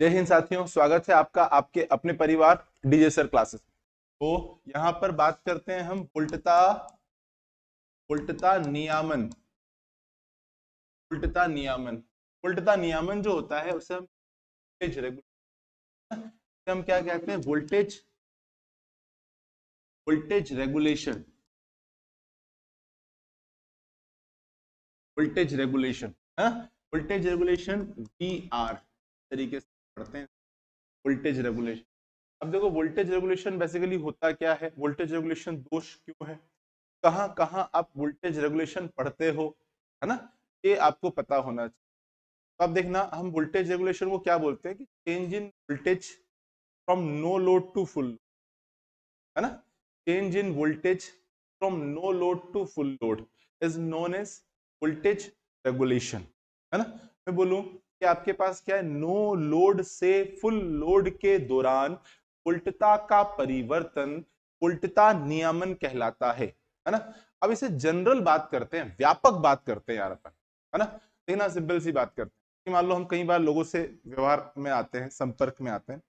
जय हिंद साथियों, स्वागत है आपका, आपके अपने परिवार डीजे सर क्लासेस तो यहाँ पर बात करते हैं हम उल्टता उल्टता नियामन उल्टता नियामन उल्टता नियामन जो होता है उसे हम वोल्टेज रेगुलेशन हम क्या कहते हैं? Voltage voltage regulation voltage regulation voltage regulation V R तरीके से। पढ़ते हैं। वोल्टेज रेगुलेशन अब देखो वोल्टेज रेगुलेशन बेसिकली होता क्या है? वोल्टेज रेगुलेशन दोष क्यों है? कहाँ कहाँ आप वोल्टेज रेगुलेशन पढ़ते हो, है ना? ये आपको पता होना चाहिए। तो अब देखना, हम वोल्टेज रेगुलेशन को क्या बोलते हैं कि change in voltage from no load to full है ना? Change in voltage from no load to full load is known as voltage regulation है ना? मैं बोलूँ कि आपके पास क्या है? नो लोड से, फुल लोड के दौरान उल्टता का परिवर्तन, उल्टता नियमन कहलाता है। है ना? अब इसे जनरल बात करते हैं, व्यापक बात करते हैं यार अपन, है ना? देखना सिंपल सी बात करते हैं। कि मान लो हम कई बार लोगों से व्यवहार में आते हैं, संपर्क में आते हैं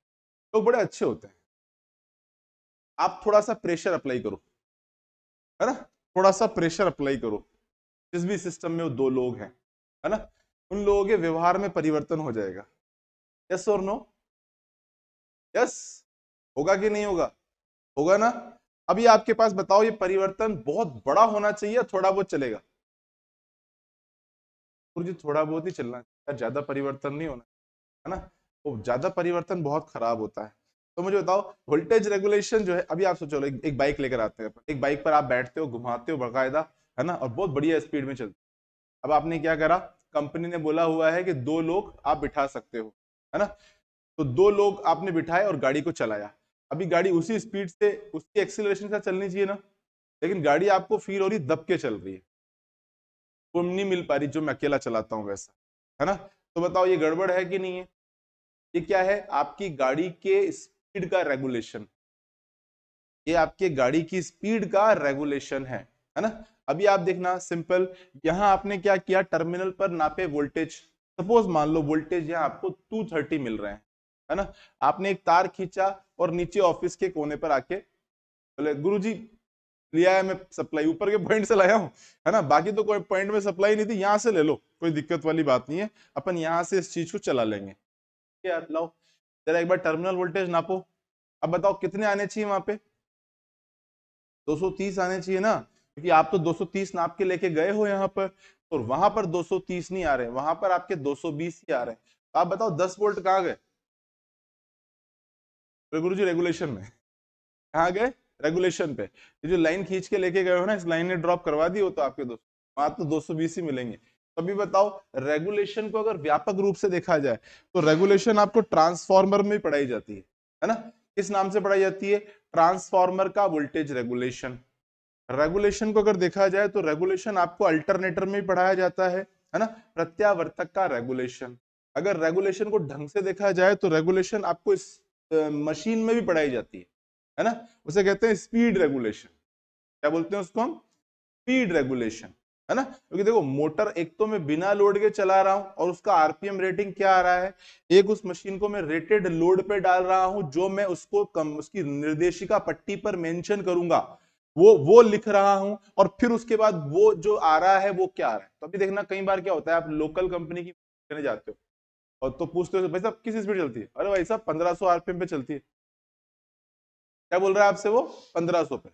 लोग बड़े अच्छे होते हैं। आप थोड़ा सा प्रेशर अप्लाई करो, है ना? थोड़ा सा प्रेशर अप्लाई करो। जिस भी सिस्टम में वो दो लोग हैं, है ना? उन लोगों के व्यवहार में परिवर्तन हो जाएगा। यस और नो यस होगा कि नहीं होगा? होगा ना? अभी आपके पास बताओ ये परिवर्तन बहुत बड़ा होना चाहिए थोड़ा बहुत चलेगा? थोड़ा बहुत ही चलना चाहिए। ज़्यादा परिवर्तन नहीं होना है ना? तो ज़्यादा परिवर्तन बहुत खराब होता है। तो मुझे बताओ वोल्टेज रेगुलेशन जो है अभी आप सोचो एक, एक बाइक लेकर आते हैं एक बाइक पर आप बैठते हो घुमाते हो बकायदा है ना? और बहुत बढ़िया स्पीड में चलते अब आपने क्या करा? कंपनी ने बोला हुआ है कि दो लोग आप बिठा सकते हो, है ना? तो दो लोग आपने बिठाए और गाड़ी को चलाया। अभी गाड़ी उसी स्पीड से, उसकी एक्सीलरेशन से चलनी चाहिए ना। लेकिन गाड़ी आपको फील हो रही, दब के चल रही है। वो नहीं मिल पा रही जो मैं अकेला चलाता हूँ वैसा, है ना? तो बताओ ये गड़बड़ है कि नहीं है? ये क्या है? आपकी गाड़ी के स्पीड का रेगुलेशन ये आपके गाड़ी की स्पीड का रेगुलेशन है। है ना? अभी आप देखना सिंपल यहाँ आपने क्या किया? टर्मिनल पर नापे वोल्टेज सपोज़ मान लो वोल्टेज यहाँ आपको 230 मिल रहे हैं, है ना? आपने एक तार खींचा और नीचे ऑफ़िस के कोने पर आके बोले, गुरुजी लिया है मैं सप्लाई ऊपर के पॉइंट से लाया हूँ, है ना? बाकी तो कोई पॉइंट में सप्लाई नहीं थी, यहाँ से ले लो, कोई दिक्कत वाली बात नहीं है, अपन यहाँ से इस चीज़ को चला लेंगे। यार, लाओ, जरा एक बार टर्मिनल वोल्टेज नापो। अब बताओ, कितने आने चाहिए वहाँ पे? 230 आने चाहिए ना? क्योंकि आप तो 230 नाप के लेके गए हो यहाँ पर, और वहाँ पर 230 नहीं आ रहे वहाँ पर आपके 220 ही आ रहे हैं। तो आप बताओ 10 वोल्ट कहाँ गए? गुरु जी रेगुलेशन में। कहा गए? रेगुलेशन पे। ये जो लाइन खींच के लेके गए हो ना, इस लाइन ने ड्रॉप करवा दी हो तो आपके दोस्त वहाँ तो 220 ही मिलेंगे। तो अभी बताओ रेगुलेशन को अगर व्यापक रूप से देखा जाए तो रेगुलेशन आपको ट्रांसफॉर्मर में पढ़ाई जाती है है ना? किस नाम से पढ़ाई जाती है? ट्रांसफॉर्मर का वोल्टेज रेगुलेशन रेगुलेशन को अगर देखा जाए तो रेगुलेशन आपको अल्टरनेटर में पढ़ाया जाता है है ना? प्रत्यावर्तक का रेगुलेशन अगर रेगुलेशन को ढंग से देखा जाए तो रेगुलेशन आपको इस मशीन में भी पढ़ाई जाती है है ना? उसे कहते हैं स्पीड रेगुलेशन क्या बोलते हैं उसको हम? स्पीड रेगुलेशन है ना? क्योंकि देखो मोटर एक तो मैं बिना लोड के चला रहा हूँ और उसका आरपीएम रेटिंग क्या आ रहा है? एक उस मशीन को मैं रेटेड लोड पे डाल रहा हूँ, जो मैं उसको कम, उसकी निर्देशिका पट्टी पर मेंशन करूँगा। वो वो लिख रहा हूँ और फिर उसके बाद वो जो आ रहा है, वो क्या आ रहा है? तो अभी देखना कई बार क्या होता है, आप लोकल कंपनी की करने जाते हो और तो पूछते हो, भाई साहब, किस स्पीड चलती है? अरे भाई साहब, पंद्रह सौ आरपीएम पे चलती है। क्या बोल रहा है आपसे वो? पंद्रह सौ पे,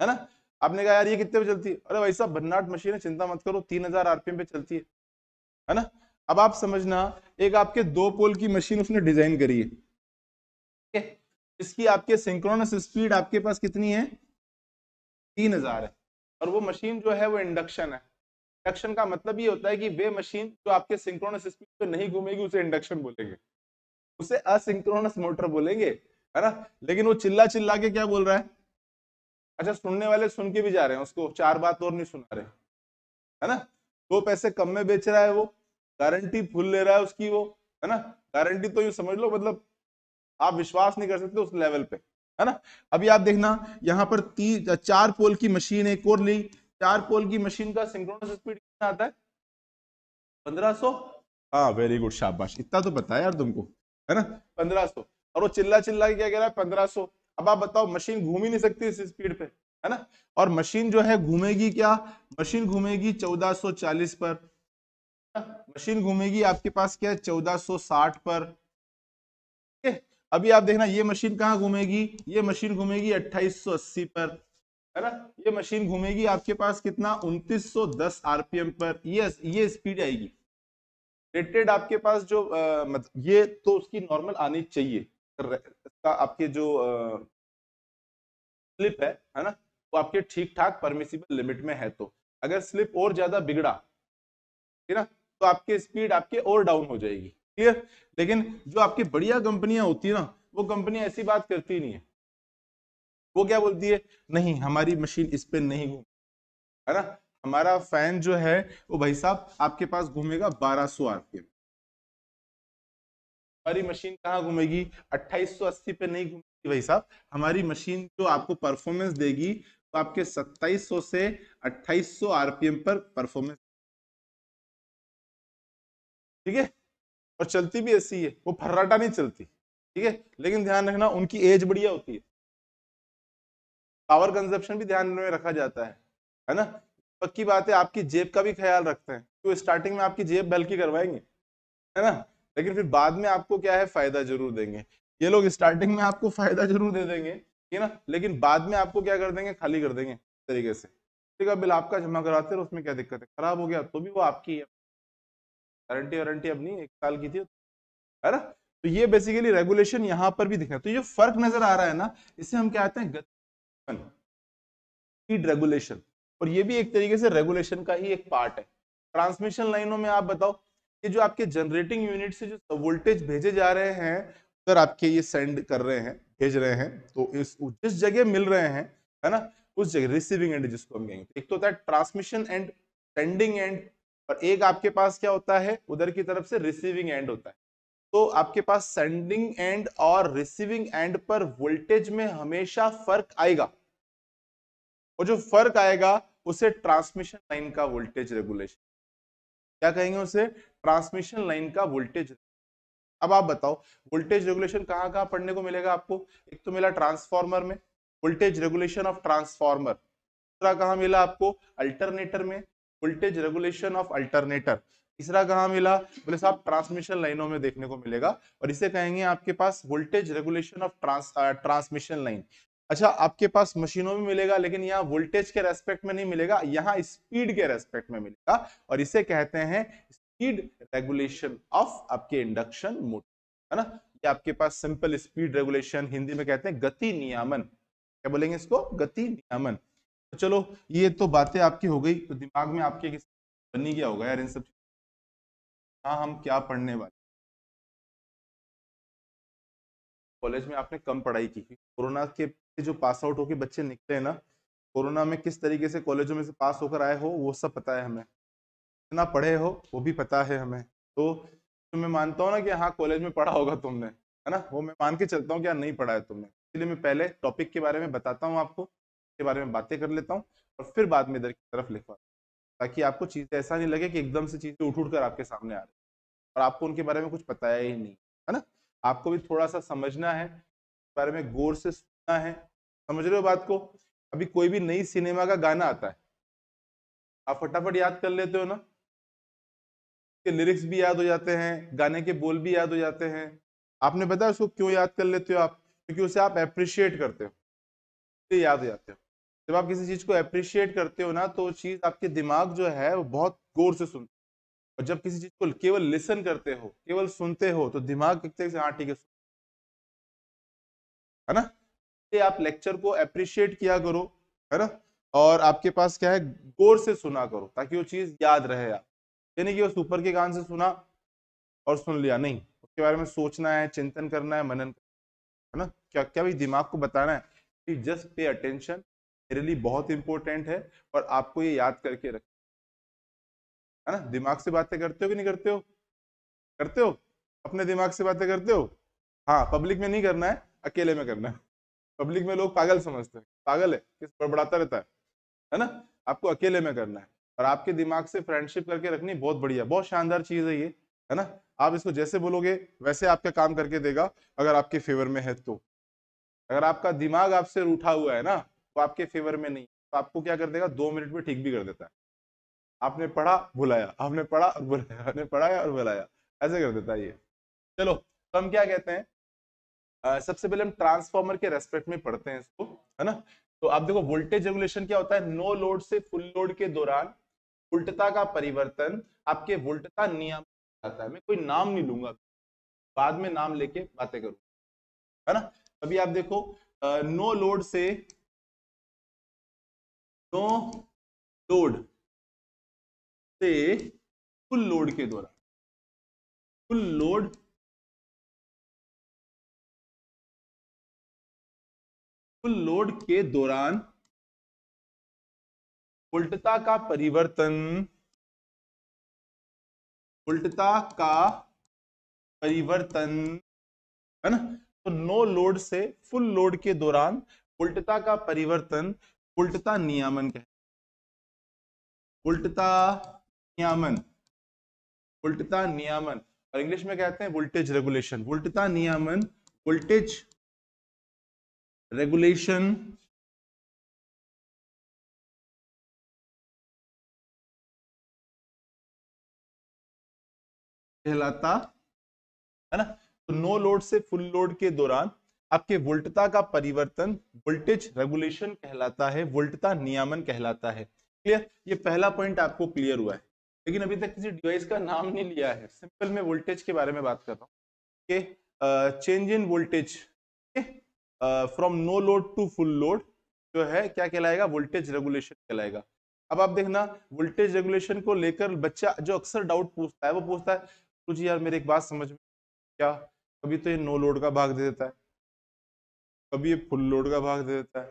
है ना? आपने कहा, यार, ये कितने पे चलती है? अरे भाई साहब, भन्नाट मशीन है, चिंता मत करो, तीन हज़ार आरपीएम पे चलती है। है ना? अब आप समझना, एक आपके दो पोल की मशीन उसने डिज़ाइन करी है। इसकी आपके सिंक्रोनस स्पीड आपके पास कितनी है? तीन हज़ार है। और वो मशीन जो है, वो इंडक्शन है। इंडक्शन का मतलब ये होता है कि वे मशीन जो आपके सिंक्रोनस स्पीड पे नहीं घूमेगी, उसे इंडक्शन बोलेंगे। उसे असिंक्रोनस मोटर बोलेंगे, है ना? लेकिन वो चिल्ला चिल्ला के क्या बोल रहा है? अच्छा सुनने वाले सुन के भी जा रहे हैं, उसको चार बात और नहीं सुना रहे। है ना? दो पैसे कम में बेच रहा है वो। गारंटी फुल ले रहा है उसकी वो, है ना? गारंटी तो यू समझ लो मतलब आप विश्वास नहीं कर सकते उस लेवल पे। है ना? अभी आप देखना, यहाँ पर तीन चार पोल की मशीन एक और ली। चार पोल की मशीन का सिंक्रोनस स्पीड कितना आता है? पंद्रह सौ? हाँ वेरी गुड शाबाश। इतना तो है यार तुमको, है ना? पंद्रह सौ। और वो चिल्ला चिल्ला के क्या कह रहा है? पंद्रह सौ। अब आप बताओ मशीन घूम ही नहीं सकती इस स्पीड पे, है ना? और मशीन जो है, घूमेगी क्या? मशीन घूमेगी 1440 पर। मशीन घूमेगी आपके पास क्या है? 1460 पर। अभी आप देखना ये मशीन कहाँ घूमेगी? ये मशीन घूमेगी 2880 पर है ना? ये मशीन घूमेगी आपके पास कितना? 2910 आरपीएम पर। ये ये स्पीड आएगी। रेटेड आपके पास जो आ, मतलब ये तो उसकी नॉर्मल आनी चाहिए। इसका आपके जो स्लिप है है ना? वो आपके ठीक ठाक परमिसिबल लिमिट में है तो। अगर स्लिप और ज़्यादा बिगड़ा है ना? तो आपकी स्पीड आपके और डाउन हो जाएगी। क्लियर लेकिन जो आपकी बढ़िया कंपनियाँ होती है ना, वो कंपनी ऐसी बात करती नहीं है। वो क्या बोलती है? नहीं, हमारी मशीन इस पे नहीं घूम, है ना? हमारा फ़ैन जो है, वो भाई साहब, आपके पास घूमेगा 1200 आरपीएम। हमारी मशीन कहाँ घूमेगी? 2880 पे नहीं घूमेगी भाई साहब। हमारी मशीन जो आपको परफॉर्मेंस देगी तो आपके 2700 से 2800 आरपीएम पर परफॉर्मेंस ठीक है? और चलती भी ऐसी है, वो फर्राटा नहीं चलती, ठीक है? लेकिन ध्यान रखना, उनकी एज बढ़िया होती है। पावर कंजप्शन भी ध्यान में रखा जाता है है ना? पक्की बात है, आपकी जेब का भी ख्याल रखते हैं तो स्टार्टिंग में आपकी जेब बल्कि करवाएँगे, है ना? लेकिन फिर बाद में आपको क्या है, फ़ायदा ज़रूर देंगे। ये लोग स्टार्टिंग में आपको फ़ायदा ज़रूर दे देंगे, ठीक है ना? लेकिन बाद में आपको क्या कर देंगे, खाली कर देंगे तरीके से। ठीक है, बिल आपका जमा कराते रहो, उसमें क्या दिक्कत है? खराब हो गया तो भी वो आपकी है। गारंटी वारंटी अब नहीं एक साल की थी। है ना? तो ये बेसिकली रेगुलेशन यहाँ पर भी दिखा तो ये फ़र्क नज़र आ रहा है ना इसे हम क्या कहते हैं? स्पीड रेगुलेशन और ये भी एक तरीके से रेगुलेशन का ही एक पार्ट है। ट्रांसमिशन लाइनों में आप बताओ, ये जो आपके जनरेटिंग यूनिट से जो वोल्टेज भेजे जा रहे हैं, अगर आपके ये सेंड कर रहे हैं, भेज रहे हैं तो इस, जिस जगह मिल रहे हैं, है ना, उस जगह रिसीविंग एंड जिसको हम कहेंगे। एक तो होता है ट्रांसमिशन एंड सेंडिंग एंड और एक आपके पास क्या होता है? उधर की तरफ़ से रिसीविंग एंड होता है। तो आपके पास सेंडिंग एंड और रिसीविंग एंड पर वोल्टेज में हमेशा फ़र्क आएगा। और जो फ़र्क आएगा, उसे ट्रांसमिशन लाइन का वोल्टेज रेगुलेशन क्या कहेंगे उसे? ट्रांसमिशन लाइन का वोल्टेज अब आप बताओ वोल्टेज रेगुलेशन कहाँ कहाँ पढ़ने को मिलेगा आपको? एक तो मिला ट्रांसफॉर्मर में। वोल्टेज रेगुलेशन ऑफ़ ट्रांसफॉर्मर दूसरा कहाँ मिला आपको? अल्टरनेटर में। वोल्टेज रेगुलेशन ऑफ़ अल्टरनेटर तीसरा कहाँ मिला? बोले साहब ट्रांसमिशन लाइनों में देखने को मिलेगा। और इसे कहेंगे आपके पास voltage regulation of trans transmission line अच्छा आपके पास मशीनों में मिलेगा, लेकिन यहाँ वोल्टेज के रेस्पेक्ट में नहीं मिलेगा, यहाँ स्पीड के रेस्पेक्ट में मिलेगा। और इसे कहते हैं स्पीड रेगुलेशन ऑफ़ आपके इंडक्शन मोटर है ना? ये आपके पास सिंपल स्पीड रेगुलेशन हिंदी में कहते हैं गति नियामन। क्या बोलेंगे इसको? गति नियामन। चलो ये तो बातें आपकी हो गई तो दिमाग में आपके बनी क्या होगा यार इन सब हाँ हम क्या पढ़ने वाले कॉलेज में आपने कम पढ़ाई की कोरोना के जो पास आउट होके बच्चे निकले हैं ना कोरोना में किस तरीके से कॉलेजों में से पास होकर आए हो वो सब पता है हमें। कितना पढ़े हो वो भी पता है हमें। तो, तो मैं मानता हूँ ना कि हाँ कॉलेज में पढ़ा होगा तुमने है ना? वो मैं मान के चलता हूँ कि यार नहीं पढ़ा है तुमने। इसलिए मैं पहले टॉपिक के बारे में बताता हूँ आपको। के बारे में बातें कर लेता हूँ और फिर बाद में इधर की तरफ़ लिखवा ताकि आपको चीज़ ऐसा नहीं लगे कि एकदम से चीज़ें उठ उठ कर आपके सामने आ रही और आपको उनके बारे में कुछ बताया ही नहीं, है ना? आपको भी थोड़ा सा समझना है बारे में गौर से सुनना है। समझ रहे हो बात को? अभी कोई भी नई सिनेमा का गाना आता है, आप फटाफट याद कर लेते हो ना? के लिरिक्स भी याद हो जाते हैं, गाने के बोल भी याद हो जाते हैं। आपने बताया उसको क्यों याद कर लेते हो आप? क्योंकि उसे आप अप्रिशिएट करते हो। याद हो जाते हो। जब आप किसी चीज़ को अप्रिशिएट करते हो ना तो चीज़ आपके दिमाग जो है, वो बहुत गौर से सुनते और जब किसी चीज़ को केवल लिसन करते हो, केवल सुनते हो तो दिमाग कहते से हाँ ठीक है है ना? ये आप लेक्चर को अप्रिशिएट किया करो, है ना? और आपके पास क्या है गौर से सुना करो, ताकि वो चीज़ याद रहे आप। यानी कि वो सुपर के कान से सुना और सुन लिया। नहीं, उसके बारे में सोचना है, चिंतन करना है, मनन करना है ना? क्या क्या भाई दिमाग को बताना है जस्ट पे अटेंशन मेरे लिए बहुत इंपॉर्टेंट है और आपको ये याद करके रख है ना? दिमाग से बातें करते हो कि नहीं करते हो? करते हो? अपने दिमाग से बातें करते हो? हाँ पब्लिक में नहीं करना है, अकेले में करना है। पब्लिक में लोग पागल समझते हैं। पागल है, किस बड़बड़ाता रहता है है ना? आपको अकेले में करना है। और आपके दिमाग से फ्रेंडशिप करके रखनी बहुत बढ़िया बहुत शानदार चीज़ है ये, है ना? आप इसको जैसे बोलोगे, वैसे आपका काम करके देगा, अगर आपके फेवर में है तो। अगर आपका दिमाग आपसे उठा हुआ है ना तो आपके फेवर में नहीं तो आपको क्या कर देगा? दो मिनट में ठीक भी कर देता है। आपने पढ़ा बुलाया आपने पढ़ा और बुलाया आपने पढ़ाया और बुलाया ऐसे कर देता है ये। चलो तो हम क्या कहते हैं? आ, सबसे पहले हम ट्रांसफॉर्मर के रेस्पेक्ट में पढ़ते हैं इसको है ना? तो आप देखो वोल्टेज रेगुलेशन क्या होता है? नो लोड से फुल लोड के दौरान उल्टता का परिवर्तन आपके वोल्टता नियम आता है। मैं कोई नाम नहीं लूँगा। बाद में नाम लेके बातें करूँ है ना? अभी आप देखो नो लोड से नो लोड। से फुल लोड के दौरान फुल लोड फुल लोड के दौरान उल्टता का परिवर्तन, उल्टता का परिवर्तन, है ना? तो नो लोड से फुल लोड के दौरान उल्टता का परिवर्तन उल्टता नियामन कहते उल्टता नियामन। उल्टता नियामन। और इंग्लिश में कहते हैं वोल्टेज रेगुलेशन उल्टता नियामन वोल्टेज रेगुलेशन कहलाता, है ना? तो नो लोड से फुल लोड के दौरान आपके वोल्टता का परिवर्तन वोल्टेज रेगुलेशन कहलाता है, वोल्टता नियमन कहलाता है। क्लियर ये पहला पॉइंट आपको क्लियर हुआ है। लेकिन अभी तक किसी डिवाइस का नाम नहीं लिया है। सिंपल में वोल्टेज के बारे में बात कर रहा हूँ। Change in voltage from no load to full load जो है, क्या कहलाएगा? वोल्टेज रेगुलेशन कहलाएगा। अब आप देखना, वोल्टेज रेगुलेशन को लेकर बच्चा जो अक्सर डाउट पूछता है, वो पूछता है कुछ यार, मेरे एक बात समझ में क्या? कभी तो ये नो लोड का भाग दे देता है। कभी ये फुल लोड का भाग दे देता है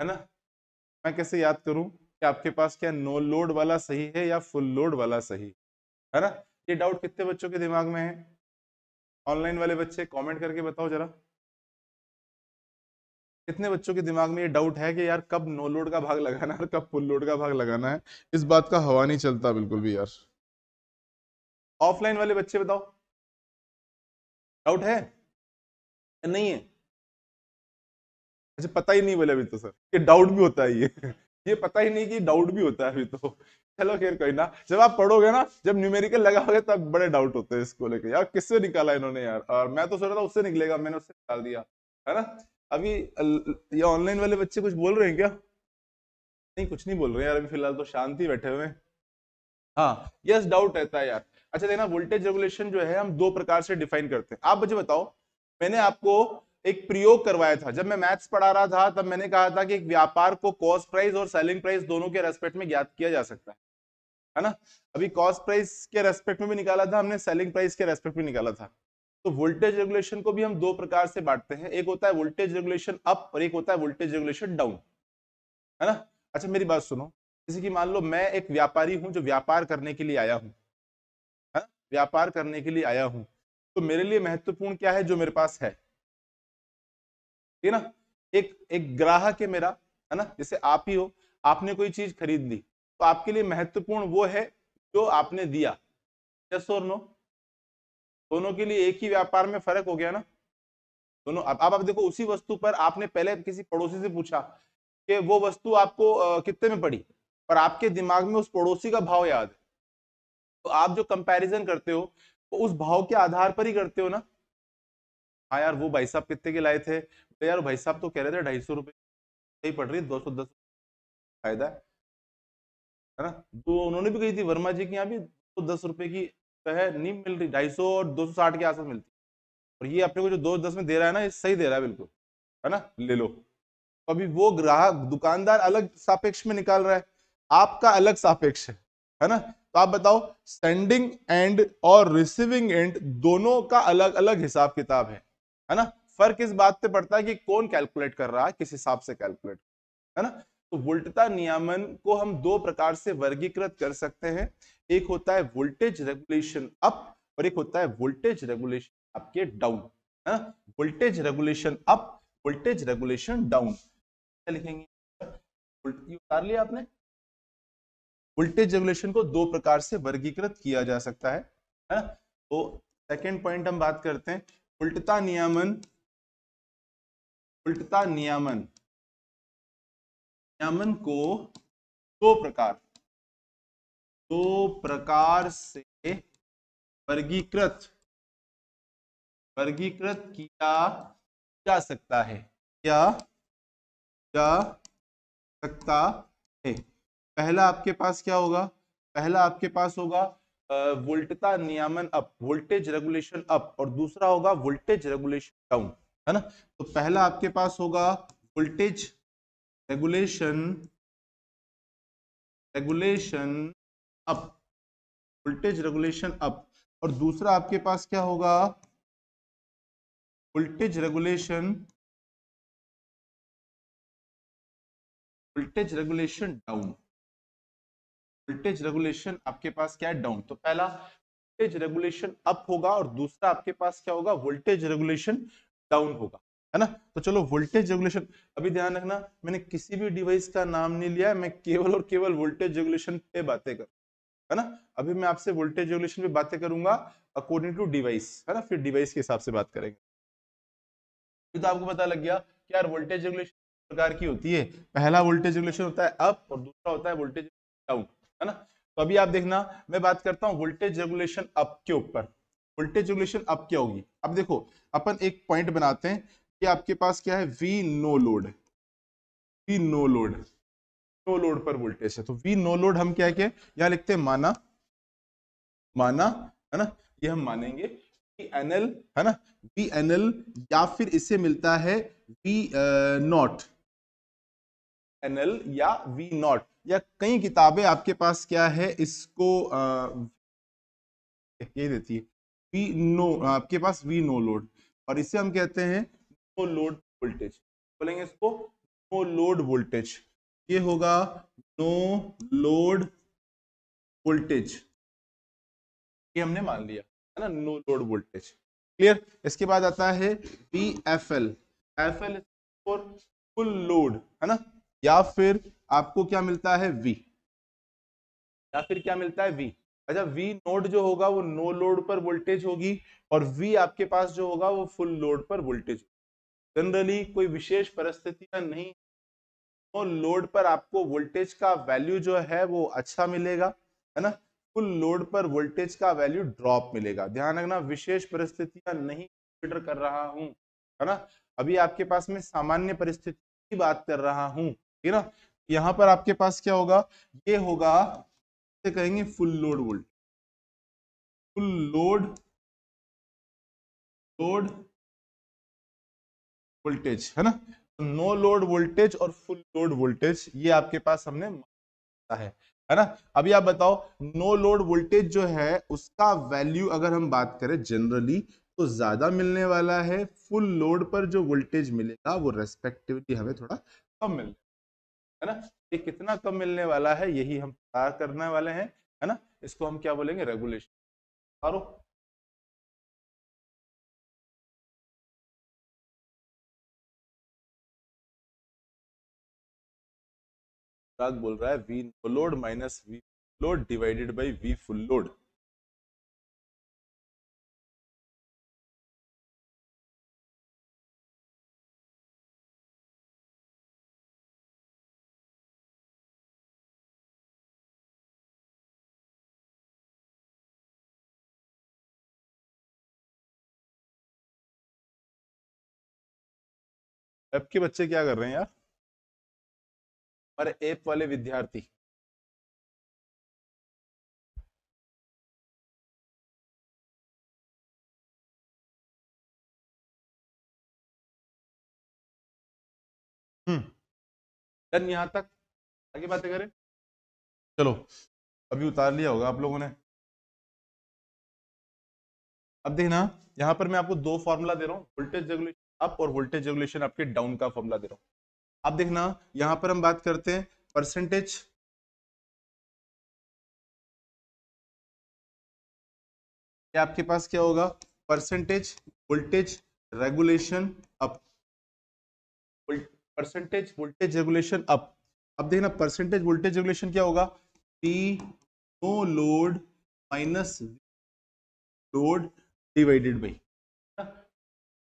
है ना? मैं कैसे याद करूँ कि आपके पास क्या नो लोड वाला सही है या फुल लोड वाला सही है? ना? ये डाउट कितने बच्चों के दिमाग में है? ऑनलाइन वाले बच्चे कमेंट करके बताओ जरा। कितने बच्चों के दिमाग में ये डाउट है कि यार कब नो लोड का भाग लगाना है और कब फुल लोड का भाग लगाना है? इस बात का हवा नहीं चलता बिल्कुल भी यार। ऑफलाइन वाले बच्चे बताओ। डाउट है? नहीं है। अच्छा पता ही नहीं बोले अभी तो सर ये डाउट भी होता है ये। ये पता ही नहीं कि डाउट भी होता है अभी तो। चलो खैर, कोई ना। जब आप पढ़ोगे ना, जब न्यूमेरिकल लगाओगे, तब बड़े डाउट होते हैं इसको लेके। यार, किससे निकाला इन्होंने यार? और मैं तो सोच रहा था उससे निकलेगा, मैंने उससे निकाल दिया, है ना? अभी ये ऑनलाइन वाले बच्चे कुछ बोल रहे हैं क्या? नहीं, कुछ नहीं बोल रहे यार, अभी फ़िलहाल तो शांति बैठे हुए हाँ। यस डाउट रहता है यार। अच्छा देखना वोल्टेज रेगुलेशन जो है, हम दो प्रकार से डिफाइन करते हैं। आप मुझे बताओ, मैंने आपको एक प्रयोग करवाया था। जब मैं मैथ्स पढ़ा रहा था, तब मैंने कहा था कि एक व्यापार को कॉस्ट प्राइस और सेलिंग प्राइस दोनों के रेस्पेक्ट में ज्ञात किया जा सकता है। है ना? अभी कॉस्ट प्राइस के रेस्पेक्ट में भी निकाला था, हमने सेलिंग प्राइस के रेस्पेक्ट में निकाला था। तो वोल्टेज रेगुलेशन को भी हम दो प्रकार से बांटते हैं। एक होता है वोल्टेज रेगुलेशन अप और एक होता है वोल्टेज रेगुलेशन डाउन है ना? अच्छा मेरी बात सुनो। जैसे कि मान लो, मैं एक व्यापारी हूँ जो व्यापार करने के लिए आया हूँ। है व्यापार करने के लिए आया हूँ। तो मेरे लिए महत्वपूर्ण क्या है जो मेरे पास है? ठीक है ना? एक एक ग्राहक है मेरा, है ना? जैसे आप ही हो, आपने कोई चीज़ खरीद ली तो आपके लिए महत्वपूर्ण वो है जो आपने दिया। यस और नो दोनों के लिए एक ही व्यापार में फ़र्क हो गया ना? दोनों, अब आप देखो, उसी वस्तु पर आपने पहले किसी पड़ोसी से पूछा कि वो वस्तु आपको कितने में पड़ी? पर आपके दिमाग में उस पड़ोसी का भाव याद है। तो आप जो कंपैरिजन करते हो वो उस भाव के आधार पर ही करते हो ना? हाँ यार, वो भाई साहब कितने के लाए थे? तो यार भाई साहब तो कह रहे थे ढाई सौ रुपये सही पड़ रही है, दो सौ दस फ़ायदा है। ना? तो उन्होंने भी कही थी, वर्मा जी की यहाँ भी दो सौ दस रुपये की है, नहीं मिल रही, ढाई सौ और दो सौ साठ के आसपास मिलती और ये अपने को जो दो दस में दे रहा है ना, ये सही दे रहा है बिल्कुल। है ना? ले लो। अभी वो ग्राहक, दुकानदार अलग सापेक्ष में निकाल रहा है, आपका अलग सापेक्ष है है ना? तो आप बताओ सेंडिंग एंड और रिसीविंग एंड दोनों का अलग अलग हिसाब किताब है है ना? फ़र्क इस बात से पड़ता है कि कौन कैलकुलेट कर रहा है, किस हिसाब से कैलकुलेट है ना? तो वोल्टता नियमन को हम दो प्रकार से वर्गीकृत कर सकते हैं। एक होता है वोल्टेज रेगुलेशन अप और एक होता है वोल्टेज रेगुलेशन आपके डाउन, है ना? Voltage regulation up, voltage regulation down. क्या लिखेंगे? उतार लिया आपने? वोल्टेज रेगुलेशन को दो प्रकार से वर्गीकृत किया जा सकता है है ना? तो सेकेंड पॉइंट हम बात करते हैं। उल्टता नियमन उल्टता नियमन। नियमन को दो प्रकार। दो प्रकार से वर्गीकृत। वर्गीकृत किया जा सकता है। क्या जा सकता है। पहला आपके पास क्या होगा? पहला आपके पास होगा वोल्टता नियमन अप, वोल्टेज रेगुलेशन अप, और दूसरा होगा वोल्टेज रेगुलेशन डाउन। है ना? तो पहला आपके पास होगा voltage regulation regulation up voltage regulation up और दूसरा आपके पास क्या होगा? Voltage regulation voltage regulation down voltage regulation आपके पास क्या है? डाउन तो पहला वोल्टेज रेगुलेशन अप होगा और दूसरा आपके पास क्या होगा? वोल्टेज रेगुलेशन डाउन होगा, है ना? तो चलो वोल्टेज रेगुलेशन अभी ध्यान रखना, मैंने किसी भी डिवाइस का नाम नहीं लिया, मैं केवल और केवल वोल्टेज रेगुलेशन पे बातें कर, है ना? अभी मैं आपसे वोल्टेज रेगुलेशन पे बातें करूँगा अकॉर्डिंग टू डिवाइस है ना? फिर डिवाइस के हिसाब से बात करेंगे। तो आपको पता लग गया कि यार वोल्टेज रेगुलेशन प्रकार की होती है? पहला वोल्टेज रेगुलेशन होता है अप और दूसरा होता है वोल्टेज डाउन है ना? तो अभी आप देखना, मैं बात करता हूँ वोल्टेज रेगुलेशन अप के ऊपर। वोल्टेज रेगुलेशन अप क्या होगी? अब देखो अपन एक पॉइंट बनाते हैं कि आपके पास क्या है? V no load V no load no load पर वोल्टेज है। तो वी नो लोड हम क्या क्या यहाँ लिखते हैं माना माना है ना? ये हम मानेंगे वी एन है ना? वी एन या फिर इससे मिलता है वी नॉट एन एल या वी नॉट या कई किताबें आपके पास क्या है? इसको आ, ये देती है। वी नो आपके पास वी नो लोड और इसे हम कहते हैं नो लोड वोल्टेज बोलेंगे इसको नो लोड वोल्टेज ये होगा नो लोड वोल्टेज ये हमने मान लिया, है ना? नो लोड वोल्टेज क्लियर इसके बाद आता है B F L F L for full load है ना? या फिर आपको क्या मिलता है वी या फिर क्या मिलता है वी अच्छा वी नोड जो होगा वो नो लोड पर वोल्टेज होगी और वी आपके पास जो होगा वो फुल लोड पर वोल्टेज जनरली कोई विशेष परिस्थितियाँ नहीं नो लोड पर आपको वोल्टेज का वैल्यू जो है वो अच्छा मिलेगा, है ना? फुल लोड पर वोल्टेज का वैल्यू ड्रॉप मिलेगा। ध्यान रखना, विशेष परिस्थितियाँ नहीं कंसिडर कर रहा हूँ, है ना? अभी आपके पास में सामान्य परिस्थिति की बात कर रहा हूँ, ठीक है ना? यहाँ पर आपके पास क्या होगा? ये होगा से कहेंगे full load volt full load load voltage है ना? नो लोड वोल्टेज और फुल लोड वोल्टेज ये आपके पास हमने है है ना? अभी आप बताओ नो लोड वोल्टेज जो है, उसका वैल्यू अगर हम बात करें जनरली तो ज़्यादा मिलने वाला है फुल लोड पर जो वोल्टेज मिलेगा, वो रेस्पेक्टिवली हमें थोड़ा कम मिल है ना? ये कितना कम मिलने वाला है, यही हम पता करने वाले हैं, है ना? इसको हम क्या बोलेंगे? रेगुलेशन और बोल रहा है V no load minus V load divided by V full load अब के बच्चे क्या कर रहे हैं यार? हमारे ऐप वाले विद्यार्थी। हम्म। यहाँ तक। आगे बातें करें। चलो, अभी उतार लिया होगा आप लोगों ने। अब देखना, यहाँ पर मैं आपको दो फॉर्मूला दे रहा हूँ। वोल्टेज रेगुलेशन अप और वोल्टेज रेगुलेशन आपके डाउन का फॉर्मूला दे रहा हूँ। अब देखना, यहाँ पर हम बात करते हैं परसेंटेज आपके पास क्या होगा? Percentage voltage regulation up percentage voltage regulation up अब देखना परसेंटेज वोल्टेज रेगुलेशन क्या होगा? P no load minus load divided by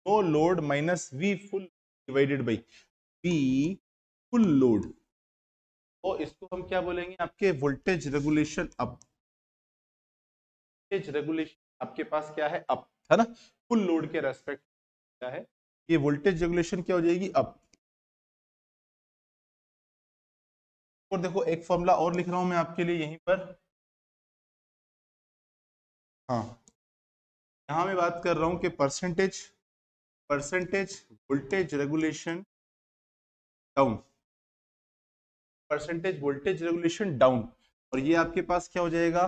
no load minus V full divided by V full load तो इसको हम क्या बोलेंगे? आपके voltage regulation up voltage regulation आपके पास क्या है? अप है ना? फुल लोड के रेस्पेक्ट क्या है? ये वोल्टेज रेगुलेशन क्या हो जाएगी? अप और देखो, एक फॉर्मूला और लिख रहा हूँ मैं आपके लिए यहीं पर। हाँ। यहाँ मैं बात कर रहा हूँ कि percentage percentage voltage regulation down percentage voltage regulation down और ये आपके पास क्या हो जाएगा?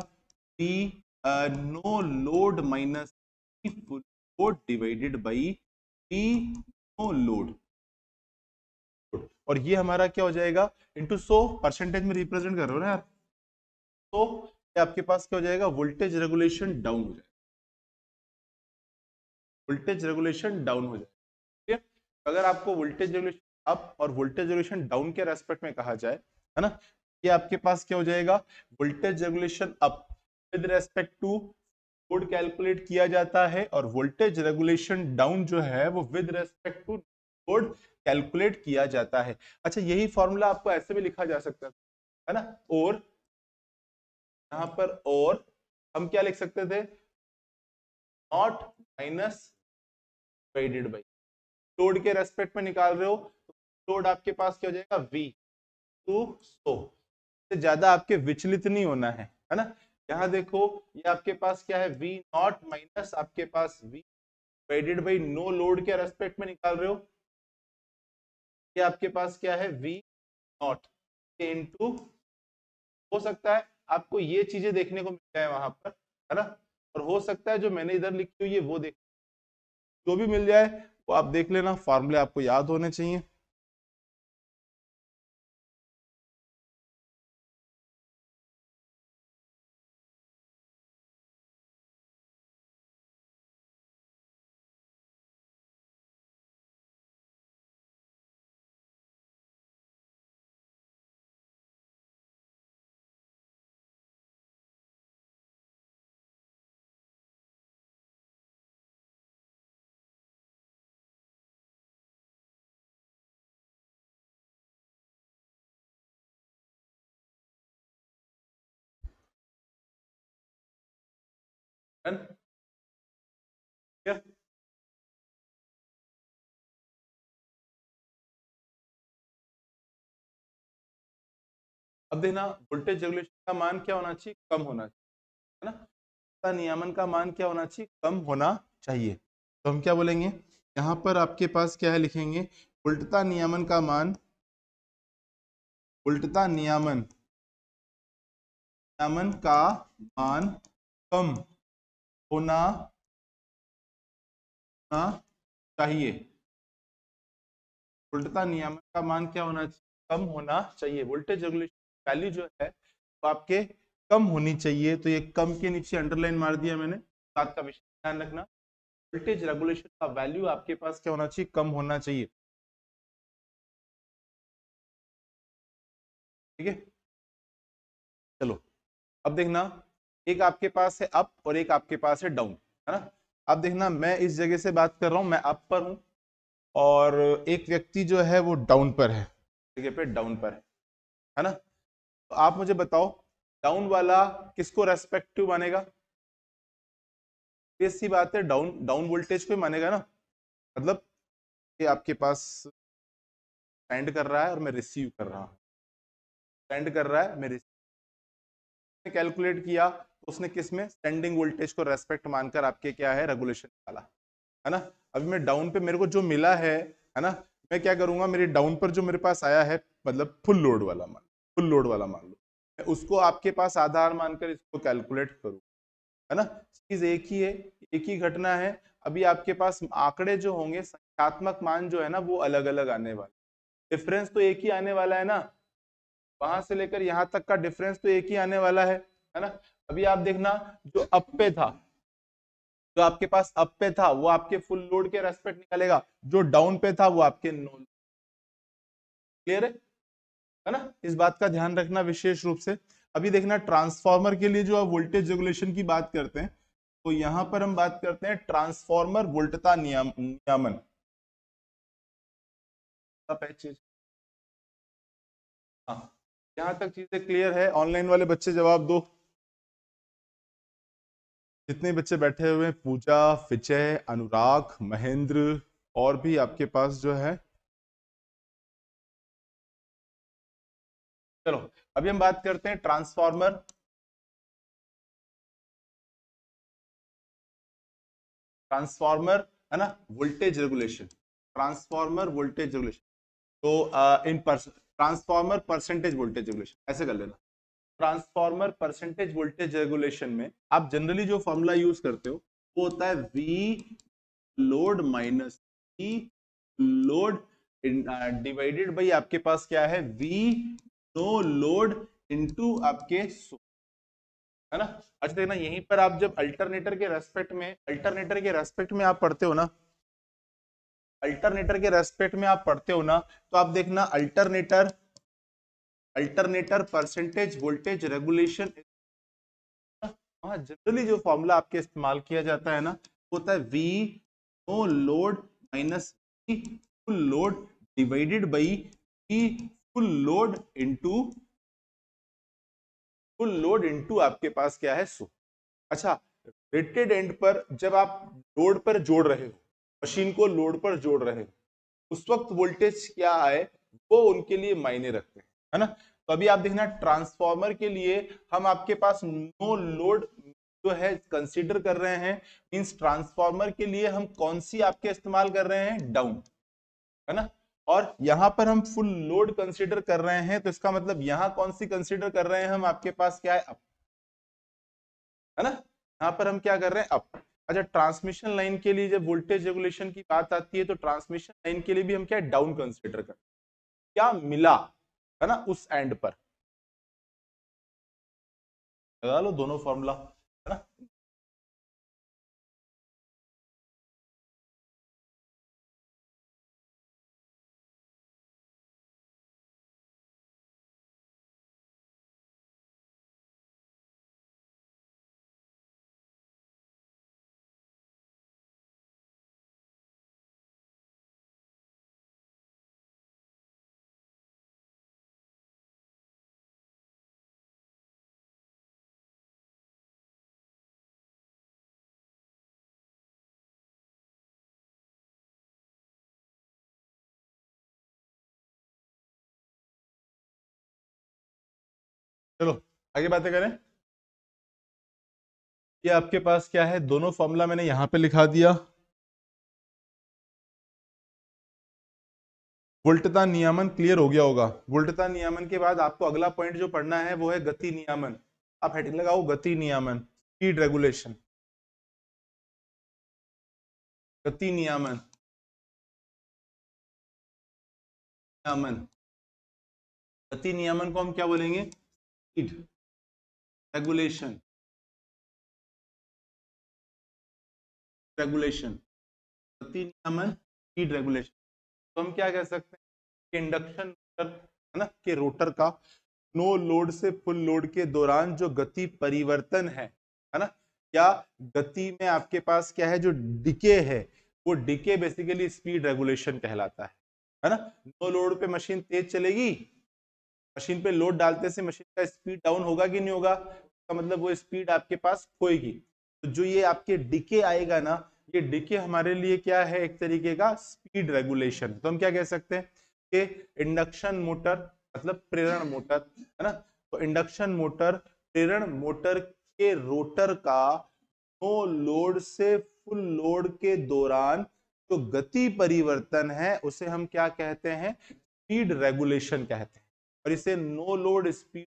P no load minus divided by P no load और ये हमारा क्या हो जाएगा? इंटू सो परसेंटेज में रिप्रेजेंट कर रहे हो ना यार? तो ये आपके पास क्या हो जाएगा? वोल्टेज रेगुलेशन डाउन हो जाएगा। वोल्टेज रेगुलेशन डाउन हो जाए। ठीक है? अगर आपको वोल्टेज रेगुलेशन अप और वोल्टेज रेगुलेशन डाउन के रेस्पेक्ट में कहा जाए, है ना? ये आपके पास क्या हो जाएगा? Voltage regulation up with respect to load calculate किया जाता है और वोल्टेज रेगुलेशन डाउन जो है वो with respect to load calculate किया जाता है। अच्छा यही फॉर्मूला आपको ऐसे भी लिखा जा सकता है ना? और, यहाँ पर और हम क्या लिख सकते थे? Naught minus divided by load के रेस्पेक्ट में निकाल रहे हो तो लोड आपके पास क्या हो जाएगा? वी टू सो से ज़्यादा आपके विचलित नहीं होना है है ना? यहाँ देखो, ये आपके पास क्या है? वी नॉट माइनस आपके पास V divided by no load के रेस्पेक्ट में निकाल रहे हो। ये आपके पास क्या है? वी नॉट इनटू हो सकता है आपको ये चीज़ें देखने को मिल जाए वहाँ पर, है ना? और हो सकता है जो मैंने इधर लिखी हुई है, वो देख जो भी मिल जाए वो आप देख लेना फॉर्मूले आपको याद होने चाहिए। क्या अब देखना वोल्टेज रेगुलेशन का मान क्या होना चाहिए? कम होना चाहिए, है ना? नियमन का मान क्या होना चाहिए? कम होना चाहिए। तो हम क्या बोलेंगे? यहाँ पर आपके पास क्या है लिखेंगे? उल्टता नियमन का मान, उल्टता नियमन नियमन का मान कम। होना होना चाहिए। उल्टता नियामक का मान क्या होना चाहिए? कम होना चाहिए। वोल्टेज रेगुलेशन वैल्यू जो है, वो आपके कम होनी चाहिए। तो ये कम के नीचे अंडरलाइन मार दिया मैंने। बात का विषय ध्यान रखना। वोल्टेज रेगुलेशन का वैल्यू आपके पास क्या होना चाहिए? कम होना चाहिए। ठीक है? चलो। अब देखना। एक आपके पास है अप और एक आपके पास है डाउन है ना? अब देखना, मैं इस जगह से बात कर रहा हूँ, मैं अप पर हूँ और एक व्यक्ति जो है वो डाउन पर है। जगह पे डाउन पर है है ना? तो आप मुझे बताओ डाउन वाला किसको रेस्पेक्टिव मानेगा? सी बात है डाउन डाउन वोल्टेज को मानेगा ना। मतलब ये आपके पास सेंड कर रहा है और मैं रिसीव कर रहा हूँ। सेंड कर रहा है, मैं कैलकुलेट किया तो उसने किसमें? स्टैंडिंग वोल्टेज को रेस्पेक्ट मानकर आपके क्या है? रेगुलेशन निकाला, है ना? अभी मैं डाउन पे मेरे को जो मिला है है ना? मैं क्या करूँगा? मेरे डाउन पर जो मेरे पास आया है मतलब फुल लोड वाला मान, फुल लोड वाला मान लो। मैं उसको आपके पास आधार मानकर इसको कैलकुलेट करूँ, है ना? चीज़ एक ही है, एक ही घटना है। अभी आपके पास आंकड़े जो होंगे, संख्यात्मक मान जो है ना, वो अलग अलग आने वाले डिफरेंस तो एक ही आने वाला है ना? वहाँ से लेकर यहाँ तक का डिफरेंस तो एक ही आने वाला है है ना? अभी आप देखना, जो अप पे था, जो आपके पास अप पे था, वो आपके फुल लोड के रेस्पेक्ट निकालेगा। जो डाउन पे था, वो आपके नो क्लियर है? है ना? इस बात का ध्यान रखना विशेष रूप से। अभी देखना ट्रांसफार्मर के लिए जो आप वोल्टेज रेगुलेशन की बात करते हैं तो यहाँ पर हम बात करते हैं ट्रांसफॉर्मर वोल्टता नियम, नियमन। हाँ। यहाँ तक चीज़ें क्लियर है। ऑनलाइन वाले बच्चे जवाब दो। जितने बच्चे बैठे हुए हैं? पूजा, विजय, अनुराग, महेंद्र और भी आपके पास जो है। चलो, अभी हम बात करते हैं ट्रांसफार्मर ट्रांसफार्मर है ना? Voltage regulation transformer voltage regulation तो इन ट्रांसफार्मर परसेंटेज वोल्टेज रेगुलेशन, ऐसे कर लेना। ट्रांसफार्मर परसेंटेज वोल्टेज रेगुलेशन में आप जनरली जो फॉर्मूला यूज़ करते हो, वो होता है V load minus V load divided by आपके पास क्या है? वी नो लोड इनटू आपके है ना? अच्छा देखना, यहीं पर आप जब अल्टरनेटर के रेस्पेक्ट में अल्टरनेटर के रेस्पेक्ट में आप पढ़ते हो ना अल्टरनेटर के रेस्पेक्ट में आप पढ़ते हो ना तो आप देखना alternator alternator percentage voltage regulation generally जो फॉर्मूला आपके इस्तेमाल किया जाता है ना होता है V no load minus full load divided by V full load into full load into आपके पास क्या है? सो अच्छा रेटेड एंड पर जब आप लोड पर जोड़ रहे हो मशीन को लोड पर जोड़ रहे हो। उस वक्त वोल्टेज क्या आए, वो उनके लिए मायने रखते हैं, है ना? तो अभी आप देखना, ट्रांसफॉर्मर के लिए हम आपके पास नो लोड जो है कंसीडर कर रहे हैं। मींस ट्रांसफॉर्मर के लिए हम कौन सी आपके इस्तेमाल कर रहे हैं? डाउन, है ना? और यहाँ पर हम फुल लोड कंसीडर कर रहे हैं तो इसका मतलब यहाँ कौन सी कंसीडर कर रहे हैं हम? आपके पास क्या है? अप, है ना? यहाँ पर हम क्या कर रहे हैं? अप। अच्छा ट्रांसमिशन लाइन के लिए जब वोल्टेज रेगुलेशन की बात आती है तो ट्रांसमिशन लाइन के लिए भी हम क्या डाउन कंसिडर कर क्या मिला, है ना, उस एंड पर? लगा लो दोनों फॉर्मूला है ना? चलो, आगे बातें करें। ये आपके पास क्या है? दोनों फॉर्मूला मैंने यहाँ पे लिखा दिया। वोल्टता नियमन क्लियर हो गया होगा। वोल्टता नियमन के बाद आपको अगला पॉइंट जो पढ़ना है, वो है गति नियमन। आप हेडिंग लगाओ, गति नियमन स्पीड रेगुलेशन गति नियमन। नियमन। गति नियमन को हम क्या बोलेंगे? Speed, regulation. रेगुलेशन गति नियमन स्पीड रेगुलेशन तो हम क्या कह सकते हैं? कि इंडक्शन है ना? के रोटर का नो लोड से फुल लोड के दौरान जो गति परिवर्तन है है ना? या गति में आपके पास क्या है? जो डिके है, वो डिके बेसिकली स्पीड रेगुलेशन कहलाता है है ना? नो लोड पे मशीन तेज चलेगी मशीन पे लोड डालते से मशीन का स्पीड डाउन होगा कि नहीं होगा? का मतलब वो स्पीड आपके पास खोएगी तो जो ये आपके डिके आएगा ना, ये डिके हमारे लिए क्या है एक तरीके का? Speed regulation. तो हम क्या कह सकते हैं कि इंडक्शन मोटर मतलब प्रेरण मोटर, है ना? तो इंडक्शन मोटर, प्रेरण मोटर के रोटर का नो लोड से फुल लोड के दौरान जो गति परिवर्तन है, उसे हम क्या कहते हैं? स्पीड रेगुलेशन कहते हैं। और इसे नो लोड स्पीड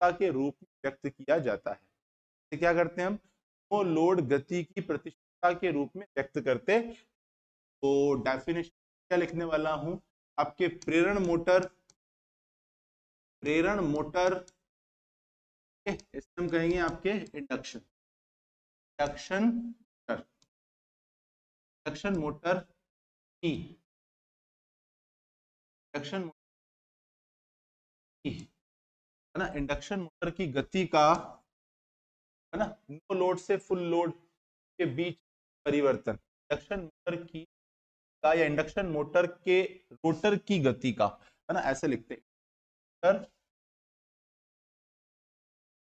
के रूप में व्यक्त किया जाता है। इसे क्या करते हैं हम? नो लोड गति की प्रतिशतता के रूप में व्यक्त करते तो डेफिनेशन क्या लिखने वाला हूँ? आपके प्रेरण मोटर प्रेरण मोटर इसे हम कहेंगे आपके induction induction motor induction motor की इंडक्शन है। ना? इंडक्शन मोटर की गति का, है ना? नो लोड से फुल लोड के बीच परिवर्तन। इंडक्शन मोटर की का या इंडक्शन मोटर के रोटर की गति का, है ना? ऐसे लिखते हैं।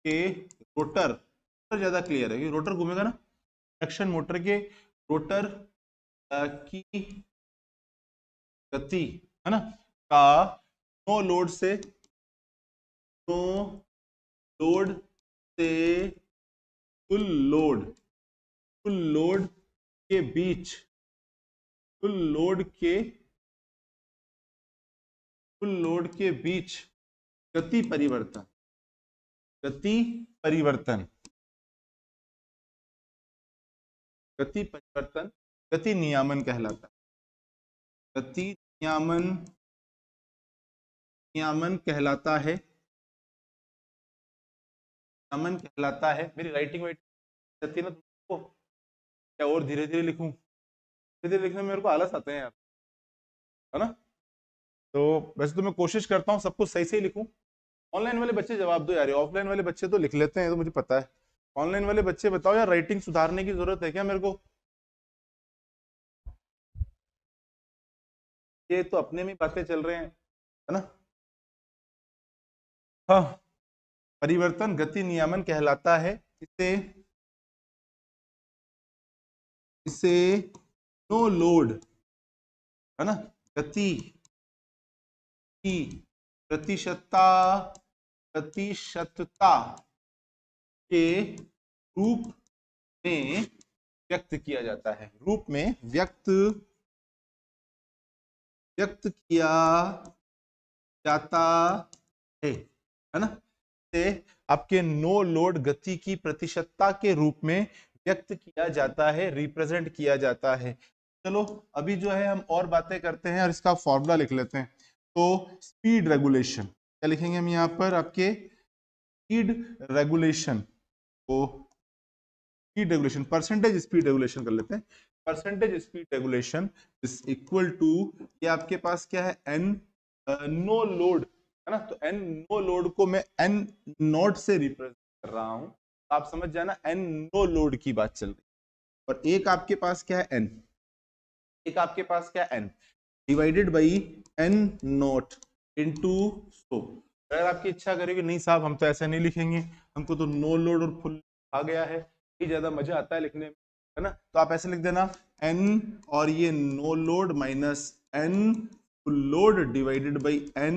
के रोटर रोटर ज़्यादा क्लियर है। रोटर घूमेगा ना? इंडक्शन मोटर के रोटर की गति, है ना? का नो लोड से लोड से फुल लोड। फुल लोड के बीच। फुल लोड के फुल लोड के बीच गति परिवर्तन। गति परिवर्तन। गति परिवर्तन, गति नियामन कहलाता है। गति नियामन नियामन कहलाता है नियामन कहलाता है। मेरी राइटिंग वाइटिंग ना तुमको क्या और धीरे धीरे लिखूं? धीरे धीरे लिखने में मेरे को आलस आते हैं यार, है ना? तो वैसे तो मैं कोशिश करता हूँ सब कुछ सही से ही लिखूं। ऑनलाइन वाले बच्चे जवाब दो यार ऑफलाइन वाले बच्चे तो लिख लेते हैं तो मुझे पता है। ऑनलाइन वाले बच्चे बताओ यार राइटिंग सुधारने की ज़रूरत है क्या मेरे को? ये तो अपने में बातें चल रहे हैं, है ना? हाँ। परिवर्तन गति नियमन कहलाता है। इसे इसे नो लोड, है ना? गति की प्रतिशतता प्रतिशतता के रूप में व्यक्त किया जाता है। रूप में व्यक्त व्यक्त किया जाता है है ना? से आपके नो लोड गति की प्रतिशतता के रूप में व्यक्त किया जाता है रिप्रेजेंट किया जाता है। चलो, अभी जो है हम और बातें करते हैं और इसका फॉर्मूला लिख लेते हैं। तो स्पीड रेगुलेशन क्या लिखेंगे हम यहाँ पर आपके? स्पीड रेगुलेशन को speed regulation percentage speed regulation कर लेते हैं। Percentage speed regulation is equal to ये आपके पास क्या है? एन नो लोड है ना? तो एन नो लोड को मैं एन नोट से रिप्रेजेंट कर रहा हूँ। तो आप समझ जाना एन नो लोड की बात चल रही और एक आपके पास क्या है? एन एक आपके पास क्या N divided by N naught into सो अगर आपकी इच्छा करेगी, नहीं साहब, हम तो ऐसा नहीं लिखेंगे। हमको तो नो लोड और फुल आ गया है। ये ज़्यादा मज़ा आता है लिखने में, है ना? तो आप ऐसे लिख देना एन और ये no load minus N load divided by N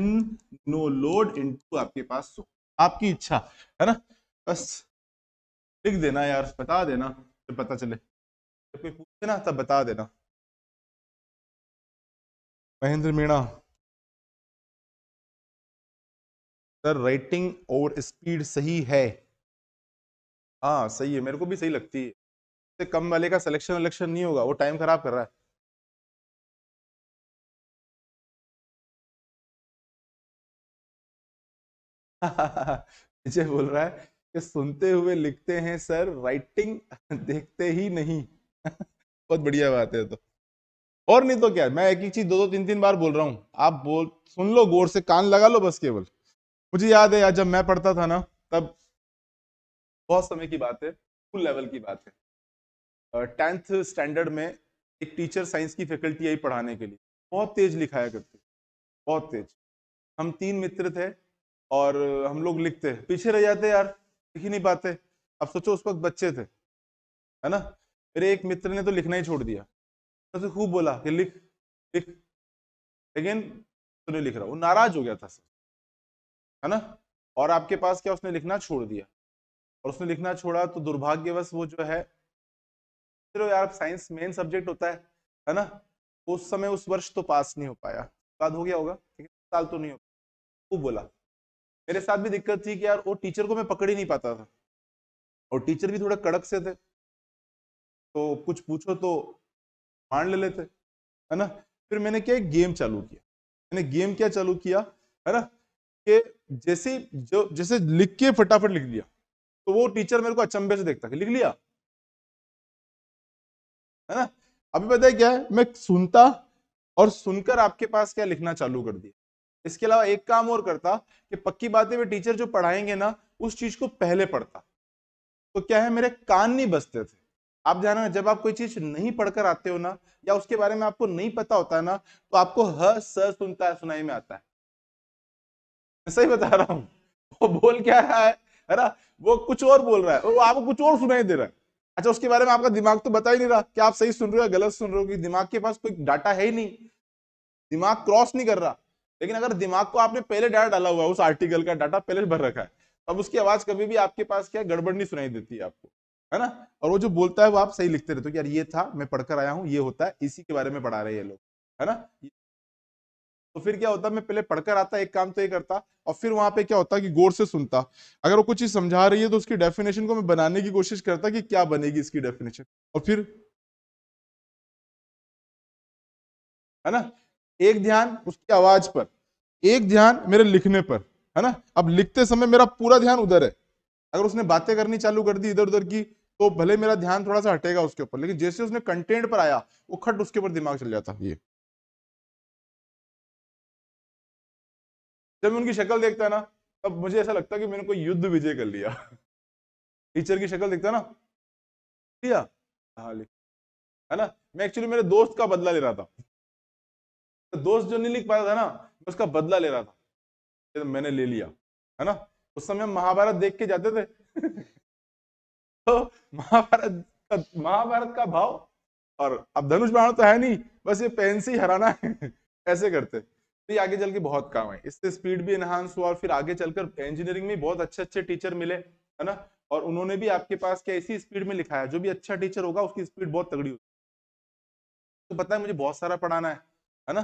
no load into आपके पास आपकी इच्छा, है ना? बस, लिख देना यार, बता देना, जब पता चले। जब कोई पूछे ना, तब बता देना। महेंद्र मीणा सर राइटिंग और स्पीड सही है? हाँ सही है, मेरे को भी सही लगती है। कम वाले का सिलेक्शन वलेक्शन नहीं होगा, वो टाइम खराब कर रहा है। विजय बोल रहा है कि सुनते हुए लिखते हैं सर राइटिंग देखते ही नहीं। बहुत बढ़िया बात है तो। और नहीं तो क्या, मैं एक ही चीज़ दो दो तीन तीन बार बोल रहा हूँ। आप बोल, सुन लो, गौर से कान लगा लो बस केवल। मुझे याद है यार जब मैं पढ़ता था ना, तब बहुत समय की बात है स्कूल लेवल की बात है। टेंथ स्टैंडर्ड में एक टीचर साइंस की फैकल्टी आई पढ़ाने के लिए। बहुत तेज लिखाया करती। बहुत तेज। हम तीन मित्र थे और हम लोग लिखते पीछे रह जाते यार, लिख ही नहीं पाते। अब सोचो उस वक्त बच्चे थे, है ना? मेरे एक मित्र ने तो लिखना ही छोड़ दिया। तो खूब बोला कि लिख लिख। लेकिन तो नहीं लिख रहा, वो नाराज़ हो गया था सर, है ना? और आपके पास क्या उसने लिखना छोड़ दिया? और उसने लिखना छोड़ा तो दुर्भाग्यवश वो जो है, चलो यार साइंस मेन सब्जेक्ट होता है है ना? उस समय, उस वर्ष तो पास नहीं हो पाया। बाद हो गया होगा लेकिन साल तो नहीं हो पाया। खूब बोला। मेरे साथ भी दिक्कत थी कि यार वो टीचर को मैं पकड़ ही नहीं पाता था। और टीचर भी थोड़े कड़क से थे। तो कुछ पूछो तो मान ले लेते, है ना? फिर मैंने क्या गेम चालू किया। मैंने गेम क्या चालू किया? है ना? कि जैसे जो, जैसे लिख के फटाफट लिख दिया तो वो टीचर मेरे को अचंभे से देखता लिख लिया। है ना? अभी पता है क्या है? मैं सुनता और सुनकर आपके पास क्या लिखना चालू कर दिया। इसके अलावा एक काम और करता कि पक्की बातें में टीचर जो पढ़ाएँगे ना, उस चीज़ को पहले पढ़ता। तो क्या है, मेरे कान नहीं बसते थे। आप जाना, जब आप कोई चीज़ नहीं पढ़कर आते हो ना, या उसके बारे में आपको नहीं पता होता ना तो आपको ह, स, सुनता है, सुनाई में आता है। सही बता रहा हूँ। वो बोल क्या रहा है? है ना? वो कुछ और बोल रहा है। वो आपको कुछ और सुनाई दे रहा है। अच्छा उसके बारे में आपका दिमाग तो बता ही नहीं रहा। कि आप सही सुन रहे हो या गलत सुन रहे हो? कि दिमाग के पास कोई डाटा है ही नहीं। दिमाग क्रॉस नहीं कर रहा। लेकिन अगर दिमाग को आपने पहले डाटा डाला हुआ है, उस आर्टिकल का डाटा पहले भर रखा है अब उसकी आवाज़ कभी भी आपके पास क्या गड़बड़ नहीं सुनाई देती है आपको, है ना? और वो जो बोलता है वो आप सही लिखते रहते हो कि यार ये था, मैं पढ़कर आया हूँ, ये होता है, इसी के बारे में पढ़ा रहे हैं ये लोग, है ना? तो फिर क्या होता मैं पहले पढ़कर आता, एक काम तो ये करता, और फिर वहाँ पे क्या होता कि गौर से सुनता। अगर वो कुछ चीज़ समझा रही है तो उसकी डेफिनेशन को मैं बनाने की कोशिश करता कि क्या बनेगी इसकी डेफिनेशन और फिर, है ना? एक ध्यान उसकी आवाज़ पर, एक ध्यान मेरे लिखने पर, है ना? अब लिखते समय मेरा पूरा ध्यान उधर है। अगर उसने बातें करनी चालू कर दी इधर उधर की तो भले मेरा ध्यान थोड़ा सा हटेगा उसके ऊपर, लेकिन जैसे उसने कंटेंट पर आया, वो खट उसके ऊपर दिमाग चल जाता, ये। जब मैं उनकी शक्ल देखता है ना, तब मुझे ऐसा लगता है कि मैंने कोई युद्ध विजय कर लिया। टीचर की शक्ल देखता ना लिया हाँ ना? मैं एक्चुअली मेरे दोस्त का बदला ले रहा था। दोस्त जो नहीं लिख पाया था ना, मैं उसका बदला ले रहा था। तो मैंने ले लिया, है ना? उस समय हम महाभारत देख के जाते थे। तो महाभारत महाभारत का भाव, और अब धनुष बाण तो है नहीं, बस ये पेन से ही हराना है। ऐसे करते। तो ये आगे चल के बहुत काम है। इससे स्पीड भी एनहांस हुआ, और फिर आगे चलकर इंजीनियरिंग में बहुत अच्छे अच्छे टीचर मिले, है ना? और उन्होंने भी आपके पास क्या इसी स्पीड में लिखा है जो भी अच्छा टीचर होगा, उसकी स्पीड बहुत तगड़ी होती तो पता है मुझे बहुत सारा पढ़ाना है है ना?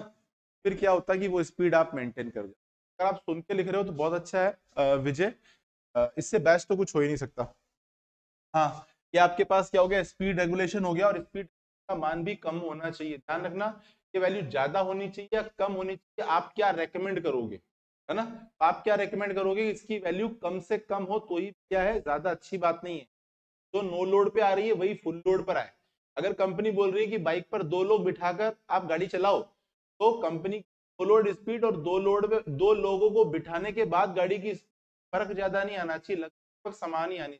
फिर क्या होता है कि वो स्पीड आप मेंटेन कर जाए अगर आप सुन के लिख रहे हो तो बहुत अच्छा है विजय। इससे बेस्ट तो कुछ हो ही नहीं सकता। हाँ ये आपके पास क्या हो गया स्पीड रेगुलेशन हो गया और स्पीड का मान भी कम होना चाहिए। ध्यान रखना ये वैल्यू ज़्यादा होनी चाहिए या कम होनी चाहिए, आप क्या रेकमेंड करोगे? है ना? आप क्या रेकमेंड करोगे इसकी वैल्यू कम से कम हो तो ही क्या है, ज़्यादा अच्छी बात नहीं है। जो नो लोड पे आ रही है, वही फुल लोड पर आए। अगर कंपनी बोल रही है कि बाइक पर दो लोग बिठाकर आप गाड़ी चलाओ तो कंपनी दो लोड स्पीड और दो लोड में, दो लोगों को बिठाने के बाद गाड़ी की फ़र्क ज़्यादा नहीं आना चाहिए, लगभग समान ही आनी चाहिए।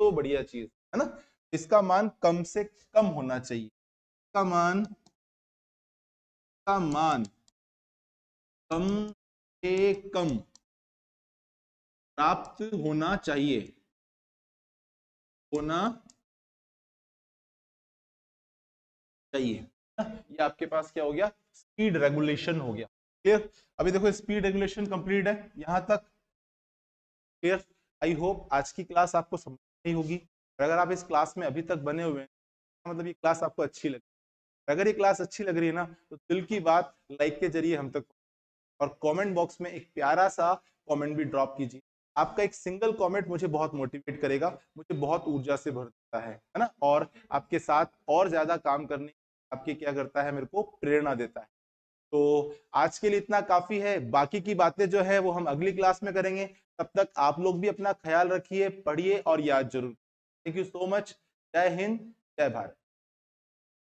तो बढ़िया चीज़, है ना? इसका मान कम से कम होना चाहिए। इसका मान का मान कम से कम प्राप्त होना चाहिए। होना चाहिए। ये आपके पास क्या हो गया? स्पीड रेगुलेशन हो गया। क्लियर अभी देखो स्पीड रेगुलेशन कंप्लीट है। यहाँ तक। क्लियर आई होप आज की क्लास आपको समझ नहीं होगी। अगर आप इस क्लास में अभी तक बने हुए हैं मतलब ये क्लास आपको अच्छी लगी। अगर ये क्लास अच्छी लग रही है ना तो दिल की बात लाइक के ज़रिए हम तक और कमेंट बॉक्स में एक प्यारा सा कमेंट भी ड्रॉप कीजिए। आपका एक सिंगल कमेंट मुझे बहुत मोटिवेट करेगा, मुझे बहुत ऊर्जा से भर देता है है ना? और आपके साथ और ज़्यादा काम करने आपके क्या करता है, मेरे को प्रेरणा देता है। तो आज के लिए इतना काफ़ी है। बाकी की बातें जो है, वो हम अगली क्लास में करेंगे। तब तक आप लोग भी अपना ख्याल रखिए, पढ़िए और याद ज़रूर। थैंक यू सो मच जय हिंद, जय भारत।